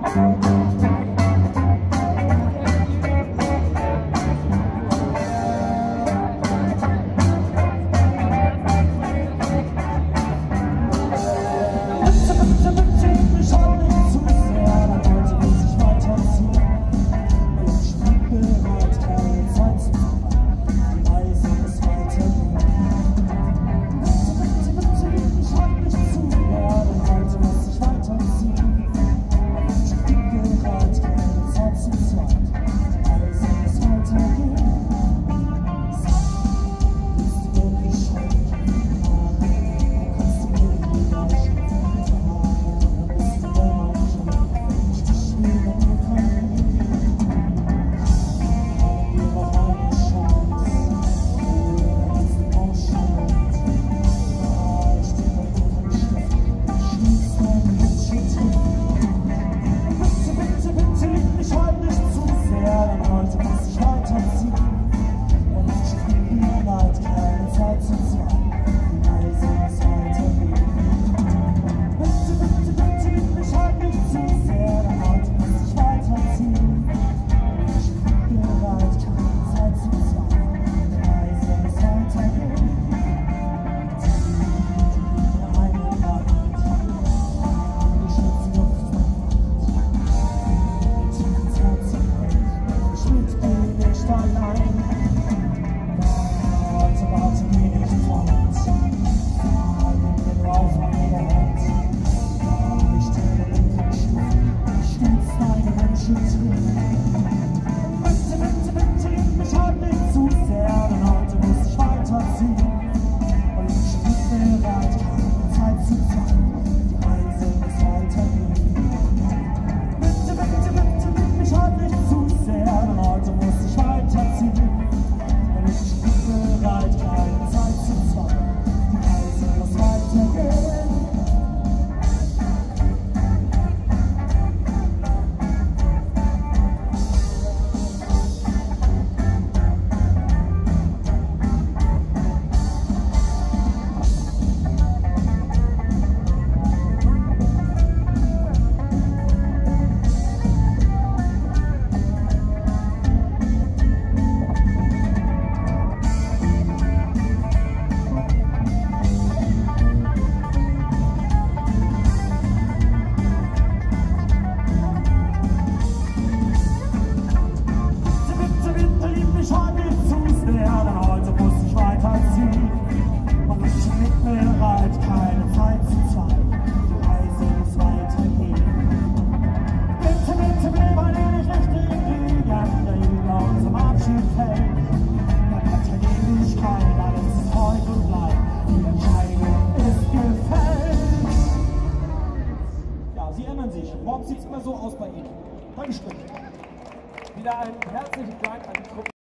Gracias. Christmas. Morgen sieht es immer so aus bei Ihnen. Dankeschön. Wieder ein herzlichen Dank an die Gruppe.